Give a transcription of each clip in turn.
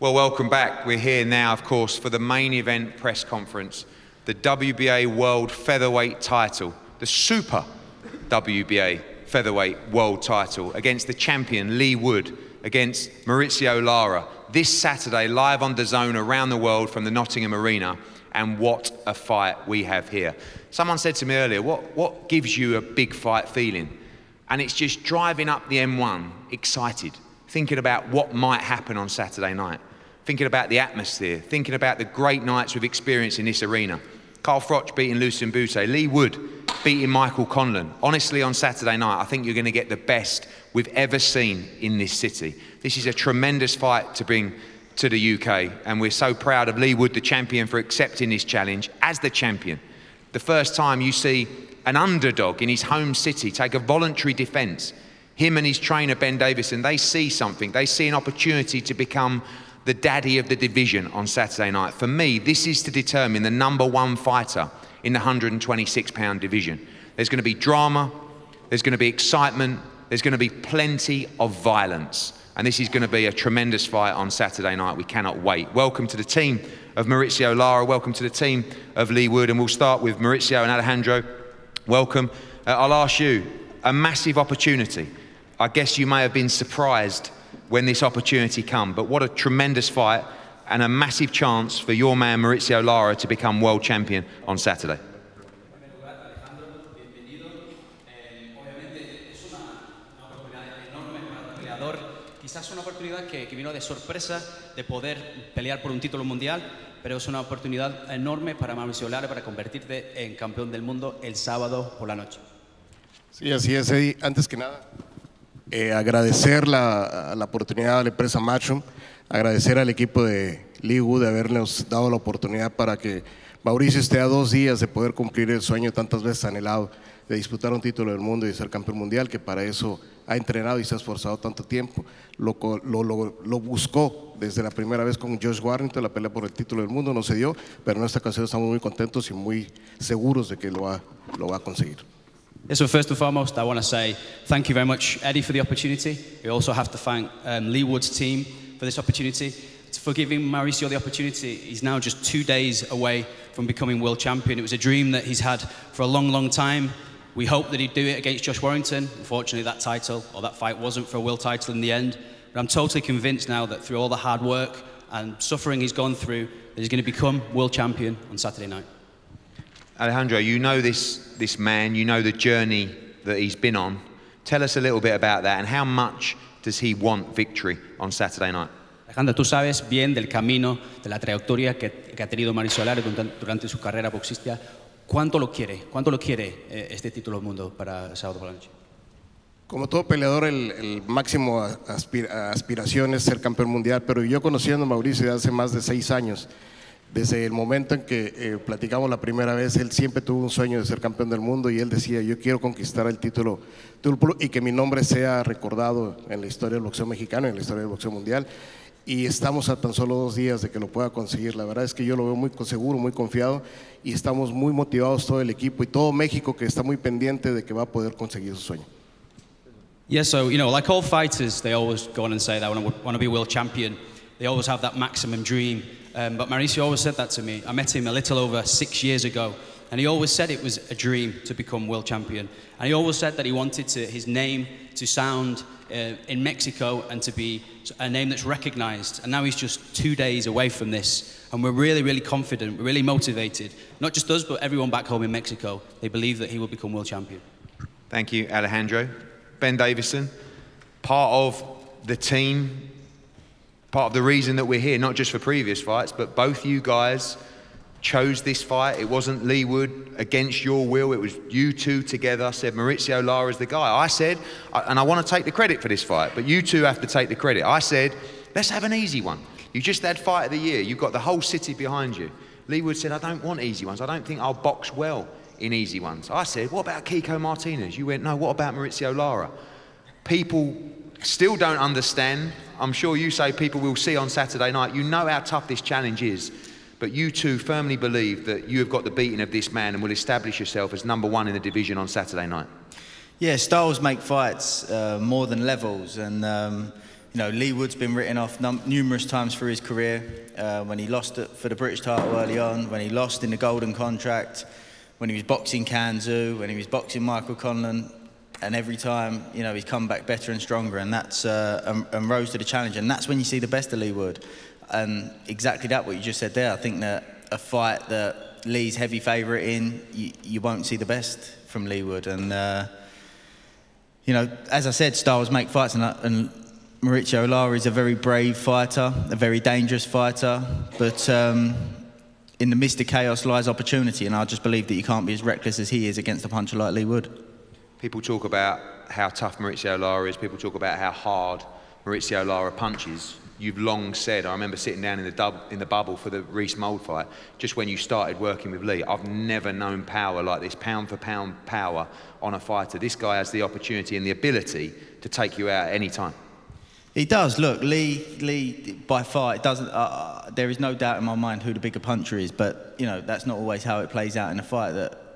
Well, welcome back. We're here now, of course, for the main event press conference, the WBA World Featherweight title, the Super WBA Featherweight World title against the champion Leigh Wood against Mauricio Lara this Saturday live on DAZN around the world from the Nottingham Arena. And what a fight we have here. Someone said to me earlier, what, what gives you a big fight feeling? And it's just driving up the M1, excited, thinking about what might happen on Saturday night, thinking about the atmosphere, thinking about the great nights we've experienced in this arena. Carl Froch beating Lucian Bute, Leigh Wood beating Michael Conlan. Honestly, on Saturday night, I think you're going to get the best we've ever seen in this city. This is a tremendous fight to bring to the UK, and we're so proud of Leigh Wood, the champion, for accepting this challenge as the champion. The first time you see an underdog in his home city take a voluntary defence. Him and his trainer, Ben Davison, they see something. They see an opportunity to become the daddy of the division on Saturday night. For me, this is to determine the number one fighter in the 126 pound division. There's going to be drama, there's going to be excitement, there's going to be plenty of violence. And this is going to be a tremendous fight on Saturday night. We cannot wait. Welcome to the team of Mauricio Lara. Welcome to the team of Leigh Wood. And we'll start with Mauricio and Alejandro. Welcome. Uh, I'll ask you a massive opportunity. I guess you may have been surprised when this opportunity come, but what a tremendous fight and a massive chance for your man Mauricio Lara to become world champion on Saturday. Quizás una oportunidad que, que, vino de sorpresa de poder pelear por un título mundial, pero es una oportunidad enorme para Mauricio Lara para convertirte en campeón del mundo el sábado por la noche. Sí, así es, Eddie. Antes que nada, eh, agradecer la, la, oportunidad a la empresa Matchroom, agradecer al equipo de Wood de habernos dado la oportunidad para que Mauricio esté a dos días de poder cumplir el sueño tantas veces anhelado de disputar un título del mundo y de ser campeón mundial, que para eso ha entrenado y se ha esforzado tanto tiempo. Lo, lo, buscó desde la primera vez con Josh Warrington, la pelea por el título del mundo no se dio, pero en esta ocasión estamos muy contentos y muy seguros de que lo va, lo va a conseguir. So first and foremost, I want to say thank you very much, Eddie, for the opportunity. We also have to thank um, Leigh Wood's team for this opportunity, for giving Mauricio the opportunity. He's now just two days away from becoming world champion. It was a dream that he's had for a long, long time. We hoped that he'd do it against Josh Warrington. Unfortunately, that title or that fight wasn't for a world title in the end. But I'm totally convinced now that through all the hard work and suffering he's gone through, that he's going to become world champion on Saturday night. Alejandro, you know this, this man, you know the journey that he's been on. Tell us a little bit about that and how much does he want victory on Saturday night? Alejandro, tú sabes bien del camino, de la trayectoria que, que ha tenido Mauricio Lara durante su carrera boxística. ¿Cuánto lo quiere? ¿Cuánto lo quiere eh, este título del mundo para el sábado por la noche? Como todo peleador, el, el máximo aspir, aspiración es ser campeón mundial, pero yo conociendo a Mauricio desde hace más de seis años, desde el momento en que eh, platicamos la primera vez, él siempre tuvo un sueño de ser campeón del mundo y él decía, yo quiero conquistar el título, y que mi nombre sea recordado en la historia del boxeo mexicano, en la historia del boxeo mundial. Y estamos a tan solo dos días de que lo pueda conseguir. La verdad es que yo lo veo muy seguro, muy confiado y estamos muy motivados todo el equipo y todo México que está muy pendiente de que va a poder conseguir su sueño. Yeah, so, you know, like all fighters, they always go on and say that I want to be world champion. They always have that maximum dream. Um, but Mauricio always said that to me. I met him a little over six years ago, and he always said it was a dream to become world champion. And he always said that he wanted to, his name to sound uh, in Mexico and to be a name that's recognized. And now he's just two days away from this. And we're really, really confident, we're really motivated. Not just us, but everyone back home in Mexico. They believe that he will become world champion. Thank you, Alejandro. Ben Davison, part of the team part of the reason that we're here, not just for previous fights, but both you guys chose this fight. It wasn't Leigh Wood against your will. It was you two together. I said Mauricio Lara is the guy. I said, and I want to take the credit for this fight, but you two have to take the credit. I said, let's have an easy one. You just had fight of the year. You've got the whole city behind you. Leigh Wood said, I don't want easy ones. I don't think I'll box well in easy ones. I said, what about Kiko Martinez? You went, no, what about Mauricio Lara? People still don't understand. I'm sure you say people will see on Saturday night. You know how tough this challenge is. But you two firmly believe that you have got the beating of this man and will establish yourself as number one in the division on Saturday night. Yeah, styles make fights uh, more than levels. And, um, you you know, Leigh Wood's been written off num- numerous times for his career. Uh, when he lost it for the British title early on, when he lost in the Golden Contract, when he was boxing Can Xu, when he was boxing Michael Conlan, and every time, you know, he's come back better and stronger, and that's uh, and, and rose to the challenge, and that's when you see the best of Leigh Wood. And exactly that, what you just said there. I think that a fight that Leigh's heavy favourite in, you, you won't see the best from Leigh Wood, and. Uh, you know, as I said, styles make fights, and, and Mauricio Lara is a very brave fighter, a very dangerous fighter, but um, in the midst of chaos lies opportunity, and I just believe that you can't be as reckless as he is against a puncher like Leigh Wood. People talk about how tough Mauricio Lara is. People talk about how hard Mauricio Lara punches. You've long said, I remember sitting down in the, dub, in the bubble for the Reece Mould fight, just when you started working with Leigh, I've never known power like this, pound for pound power on a fighter. This guy has the opportunity and the ability to take you out any time. He does. Look, Leigh. Leigh, by far, it doesn't. Uh, there is no doubt in my mind who the bigger puncher is. But you know, that's not always how it plays out in a fight. That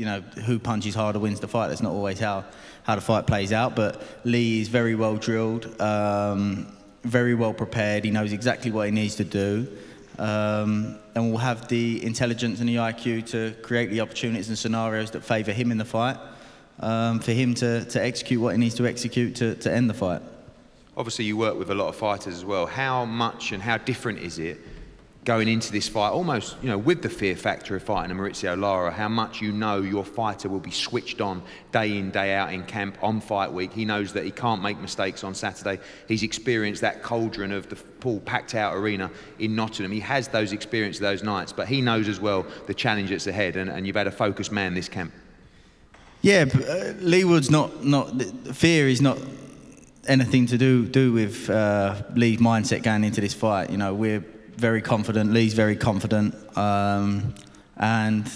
you know, who punches harder wins the fight. That's not always how how the fight plays out. But Leigh is very well drilled, um, very well prepared. He knows exactly what he needs to do. Um, and will have the intelligence and the IQ to create the opportunities and scenarios that favour him in the fight, um, for him to, to execute what he needs to execute to, to end the fight. Obviously, you work with a lot of fighters as well. How much and how different is it going into this fight, almost you know, with the fear factor of fighting a Mauricio Lara? How much you know your fighter will be switched on day in, day out in camp on fight week. He knows that he can't make mistakes on Saturday. He's experienced that cauldron of the full packed out arena in Nottingham. He has those experiences those nights, but he knows as well the challenge that's ahead. And, and you've had a focused man this camp. Yeah, uh, Leigh Wood's not not fear is not anything to do do with uh, Leigh's mindset going into this fight. You know, we're very confident. Leigh's very confident, um, and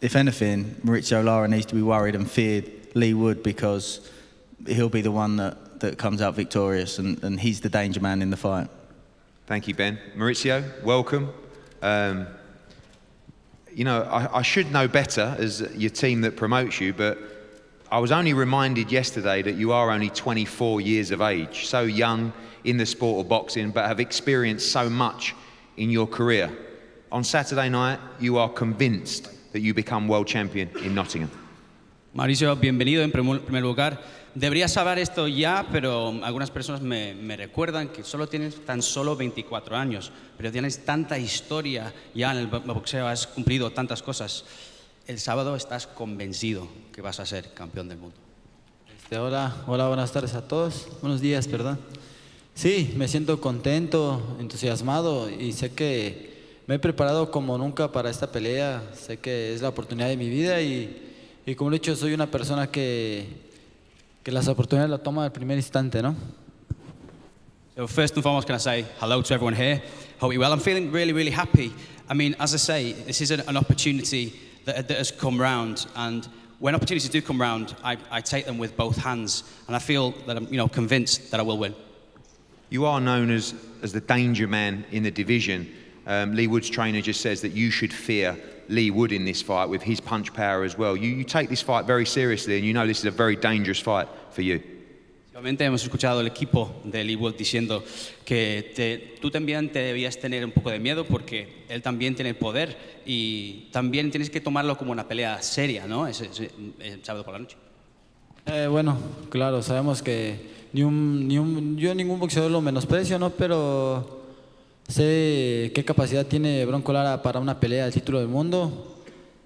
if anything, Mauricio Lara needs to be worried and feared Leigh Wood because he'll be the one that, that comes out victorious, and, and he's the danger man in the fight. Thank you, Ben. Mauricio, welcome. Um, you know, I, I should know better as your team that promotes you, but I was only reminded yesterday that you are only 24 years of age, so young in the sport of boxing, but have experienced so much in your career. On Saturday night, you are convinced that you become world champion in Nottingham. Mauricio, bienvenido en primer lugar. Debería saber esto ya, pero algunas personas me, me recuerdan que solo tienes tan solo 24 años, pero tienes tanta historia ya en el bo- boxeo, has cumplido tantas cosas. El sábado estás convencido que vas a ser campeón del mundo. Este, hola, hola, buenas tardes a todos. Buenos días, perdón. Sí, me siento contento, entusiasmado y sé que me he preparado como nunca para esta pelea. Sé que es la oportunidad de mi vida y, y como he dicho, soy una persona que, que las oportunidades la toma al primer instante, ¿no? So first and foremost, can I say hello to everyone here? Hope you're well. I'm feeling really, really happy. I mean, as I say, this is an, an opportunity that, that has come round, and when opportunities do come round, I, I take them with both hands, and I feel that I'm, you know, convinced that I will win. You are known as, as the danger man in the division. Um, Leigh Wood's trainer just says that you should fear Leigh Wood in this fight with his punch power as well. You, you take this fight very seriously and you know this is a very dangerous fight for you. Obviamente hemos escuchado el equipo de Leigh Wood diciendo que te- tú también te debías tener un poco de miedo porque él también tiene poder y también tienes que tomarlo como una pelea seria, ¿no? Ese, ese- el sábado por la noche. Eh, bueno, claro, sabemos que ni un, ni un, yo ningún boxeador lo menosprecio, ¿no? Pero sé qué capacidad tiene Bronco Lara para una pelea del título del mundo.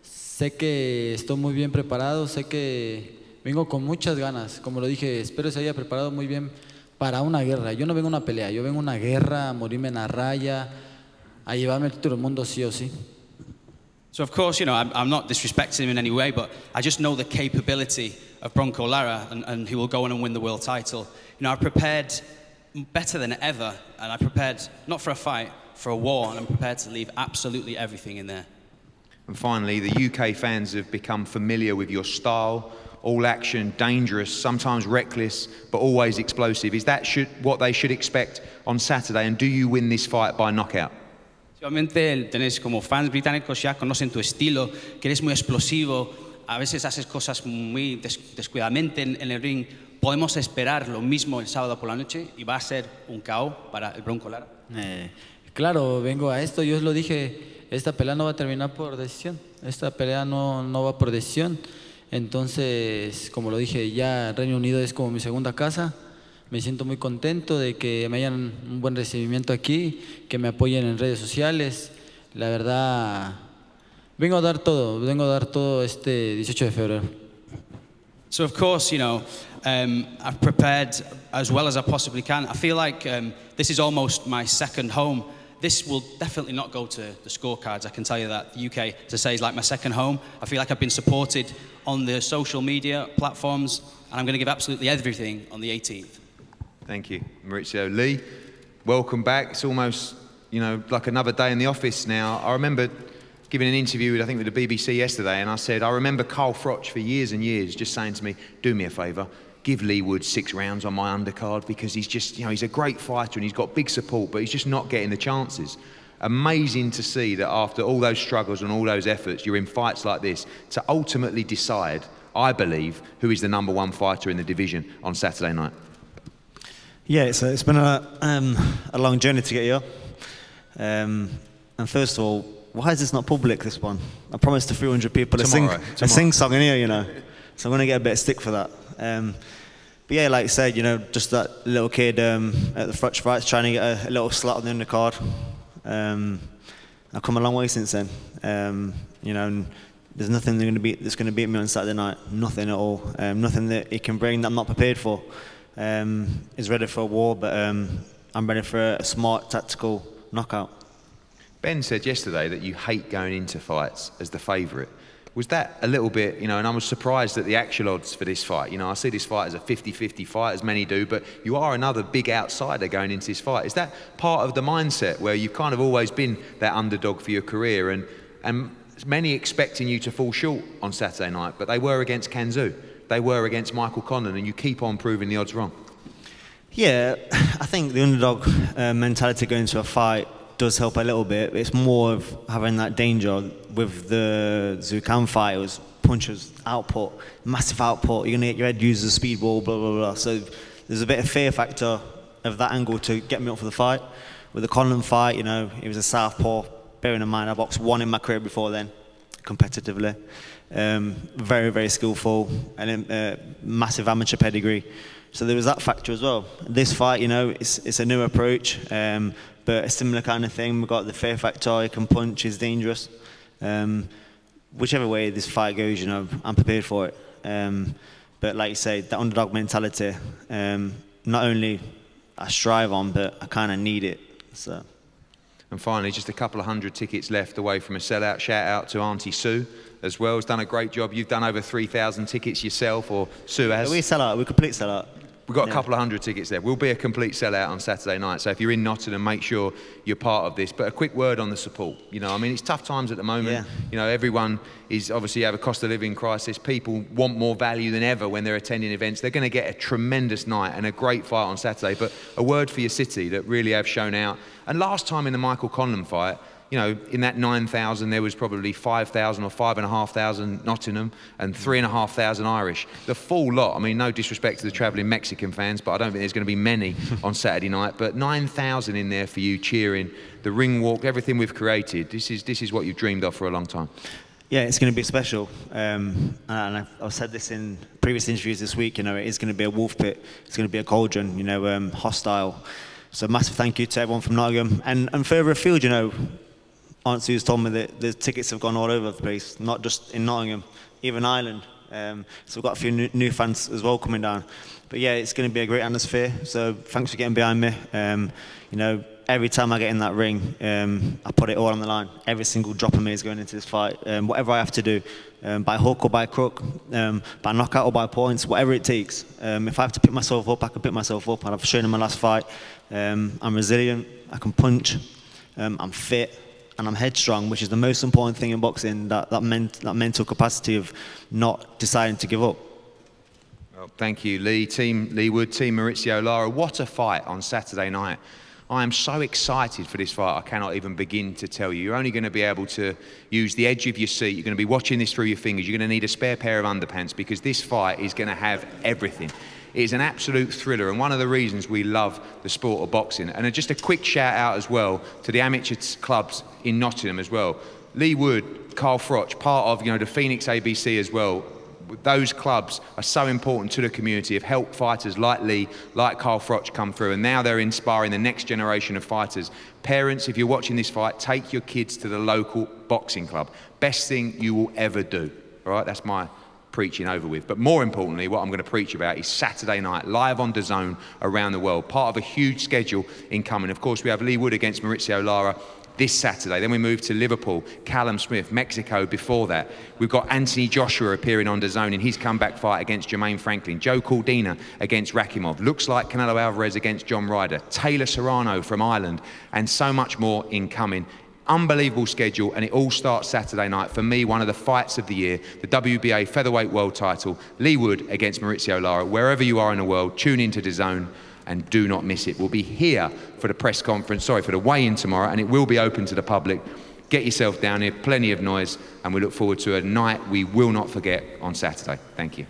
Sé que estoy muy bien preparado, sé que vengo con muchas ganas. Como lo dije, espero se haya preparado muy bien para una guerra. Yo no vengo a una pelea, yo vengo a una guerra, a morirme en la raya, a llevarme el título del mundo sí o sí. So of course, you know, I'm, I'm not disrespecting him in any way, but I just know the capability of Bronco Lara and, and he will go on and win the world title. You know, I prepared better than ever, and I prepared not for a fight, for a war, and I'm prepared to leave absolutely everything in there. And finally, the UK fans have become familiar with your style, all action, dangerous, sometimes reckless, but always explosive. Is that should, what they should expect on Saturday? And do you win this fight by knockout? Obviamente tenéis como fans británicos ya conocen tu estilo, que eres muy explosivo, a veces haces cosas muy des- descuidadamente en, en el ring. Podemos esperar lo mismo el sábado por la noche y va a ser un KO para el Bronco Lara. Eh, claro, vengo a esto, yo os lo dije, esta pelea no va a terminar por decisión, esta pelea no, no va por decisión, entonces, como lo dije, ya Reino Unido es como mi segunda casa, me siento muy contento de que me hayan un buen recibimiento aquí, que me apoyen en redes sociales, la verdad, vengo a dar todo, vengo a dar todo este 18 de febrero. So, of course, you know, um, I've prepared as well as I possibly can. I feel like um, this is almost my second home. This will definitely not go to the scorecards, I can tell you that. The UK, as I say, is like my second home. I feel like I've been supported on the social media platforms, and I'm going to give absolutely everything on the 18th. Thank you, Mauricio. Leigh, welcome back. It's almost, you know, like another day in the office now. I remember giving an interview, I think, with the BBC yesterday, and I said, I remember Carl Froch for years and years just saying to me, do me a favour, give Leigh Wood six rounds on my undercard because he's just, you know, he's a great fighter and he's got big support, but he's just not getting the chances. Amazing to see that after all those struggles and all those efforts, you're in fights like this to ultimately decide, I believe, who is the number one fighter in the division on Saturday night. Yeah, it's, a, it's been a, um, a long journey to get here. Um, and first of all, why is this not public, this one? I promised to 300 people a sing, Tomorrow, a sing song in here, you know. So I'm going to get a bit of stick for that. Um, but yeah, like I said, you know, just that little kid um, at the Froch Fights trying to get a, a little slot on the undercard. Um, I've come a long way since then. Um, you know, and there's nothing going to be that's going to beat me on Saturday night. Nothing at all. Um, nothing that he can bring that I'm not prepared for. Um, he's ready for a war, but um, I'm ready for a smart tactical knockout. Ben said yesterday that you hate going into fights as the favourite. Was that a little bit, you know, and I was surprised at the actual odds for this fight. You know, I see this fight as a 50 50 fight, as many do, but you are another big outsider going into this fight. Is that part of the mindset where you've kind of always been that underdog for your career and, and many expecting you to fall short on Saturday night, but they were against Can Xu, they were against Michael Conlan, and you keep on proving the odds wrong? Yeah, I think the underdog uh, mentality going into a fight does help a little bit. It's more of having that danger with the Xu Can fight. It was punches, output, massive output. You're gonna get your head used as a speedball, blah blah blah. So there's a bit of fear factor of that angle to get me up for the fight. With the Conlan fight, you know, it was a southpaw. Bearing in mind, I boxed one in my career before then, competitively. Um, very, very skillful and uh, massive amateur pedigree. So there was that factor as well. This fight, you know, it's, it's a new approach, um, but a similar kind of thing. We've got the fear factor, he can punch, he's dangerous. Um, whichever way this fight goes, you know, I'm prepared for it. Um, but like you say, the underdog mentality, um, not only I strive on, but I kind of need it. So. And finally, just a couple of hundred tickets left away from a sellout. Shout out to Auntie Sue as well. Has done a great job. You've done over 3,000 tickets yourself, or Sue has. We sell out, we complete sell out. We've got a couple of hundred tickets there. We'll be a complete sellout on Saturday night. So if you're in Nottingham, make sure you're part of this. But a quick word on the support. You know, I mean, it's tough times at the moment. Yeah. You know, everyone is obviously have a cost of living crisis. People want more value than ever when they're attending events. They're going to get a tremendous night and a great fight on Saturday. But a word for your city that really have shown out. And last time in the Michael Conlan fight, you know, in that 9,000, there was probably 5,000 or 5,500 Nottingham and 3,500 Irish. The full lot, I mean, no disrespect to the travelling Mexican fans, but I don't think there's going to be many on Saturday night. But 9,000 in there for you cheering, the ring walk, everything we've created. This is, this is what you've dreamed of for a long time. Yeah, it's going to be special. Um, and I've, I've said this in previous interviews this week. You know, it is going to be a wolf pit. It's going to be a cauldron. You know, um, hostile. So massive thank you to everyone from Nottingham and and further afield. You know, Aunt Sue's told me that the tickets have gone all over the place, not just in Nottingham, even Ireland. Um, so we've got a few new, fans as well coming down. But yeah, it's going to be a great atmosphere. So thanks for getting behind me. Um, you know, every time I get in that ring, um, I put it all on the line. Every single drop of me is going into this fight. Um, whatever I have to do, um, by hook or by crook, um, by knockout or by points, whatever it takes. If I have to pick myself up, I can pick myself up. And I've shown in my last fight, I'm resilient. I can punch. I'm fit. And I'm headstrong, which is the most important thing in boxing. That that, ment- that mental capacity of not deciding to give up. Well, thank you, Leigh. Team Leigh Wood, Team Mauricio Lara. What a fight on Saturday night. I am so excited for this fight, I cannot even begin to tell you. You're only going to be able to use the edge of your seat. You're going to be watching this through your fingers. You're going to need a spare pair of underpants because this fight is going to have everything. It is an absolute thriller and one of the reasons we love the sport of boxing. And just a quick shout out as well to the amateur clubs in Nottingham as well. Leigh Wood, Carl Froch, part of you know the Phoenix ABC as well those clubs are so important to the community, have helped fighters like Leigh, like Carl Froch come through, and now they're inspiring the next generation of fighters. Parents, if you're watching this fight, take your kids to the local boxing club. Best thing you will ever do. All right, that's my preaching over with. But more importantly, what I'm going to preach about is Saturday night, live on DAZN around the world, part of a huge schedule incoming. Of course, we have Leigh Wood against Mauricio Lara this Saturday. Then we move to Liverpool, Callum Smith, Mexico before that. We've got Anthony Joshua appearing on DAZN in his comeback fight against Jermaine Franklin. Joe Cordina against Rakhimov, Looks like Canelo Alvarez against John Ryder. Taylor Serrano from Ireland. And so much more incoming. Unbelievable schedule, and it all starts Saturday night. For me, one of the fights of the year, the WBA featherweight world title, Leigh Wood against Mauricio Lara. Wherever you are in the world, tune into DAZN and do not miss it. We'll be here for the press conference, sorry, for the weigh-in tomorrow, and it will be open to the public. Get yourself down here, plenty of noise, and we look forward to a night we will not forget on Saturday. Thank you.